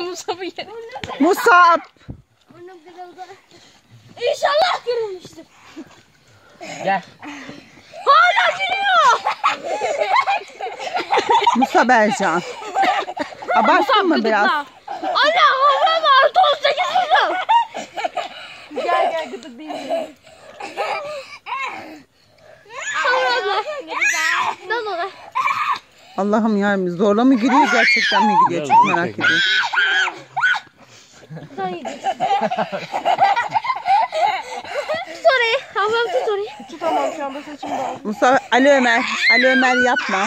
Musab'ı yere. Musab. Burnum kırıldı. İnşallah kırılmıştır. Gel. Hala gülüyor. Musab Ercan. Abarttın mı biraz? Anne Allah'ım yarabbim zorla mı gülüyor gerçekten mi gülüyor çok merak ediyorum. Sen. Tut orayı. Haram tut orayı. Tutamam şu anda saçım bağlı. Musa Ali Ömer. Ali Ömer yapma.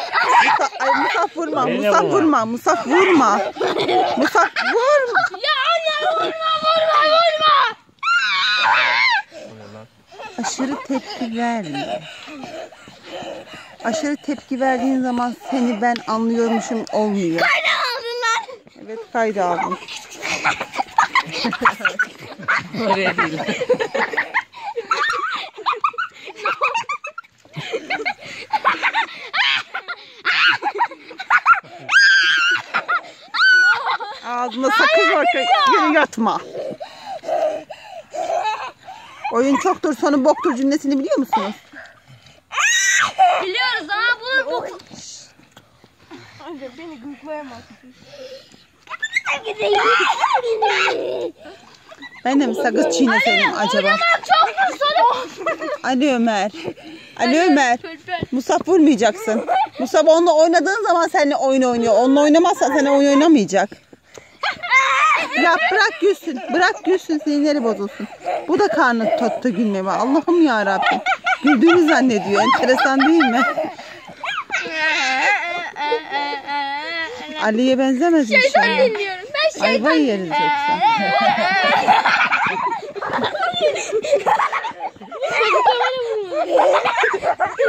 Musa, ay Musa vurma. Beni Musa vurma. vurma. Musa vurma. Musa vurma. Ya anne vurma vurma vurma. Aşırı tepki verme. Aşırı tepki verdiğin zaman seni ben anlıyormuşum olmuyor. Aldın lan? Evet kayda aldım. Oraya değil. Ağzına sakız var. Yatma. Oyun çoktur sonu boktur cümlesini biliyor musunuz? Biliyoruz ha bu bu. Anne beni gıklayamaz. Ben de mi sakız çiğneseydim acaba? Çok sonu. Ali Ömer. Ali Ömer. Musab vurmayacaksın. Musab onunla oynadığın zaman seninle oyun oynuyor. Onunla oynamazsan seninle oyun oynamayacak. Ya bırak gülsün. Bırak gülsün sinirleri bozulsun. Bu da karnı tuttu gülmeye. Allah'ım ya Rabbim. Güldüğünü zannediyor. Enteresan değil mi? Ali'ye benzemez Şeytan inşallah. dinliyorum. Ben şeytan Ayva yeriz yoksa.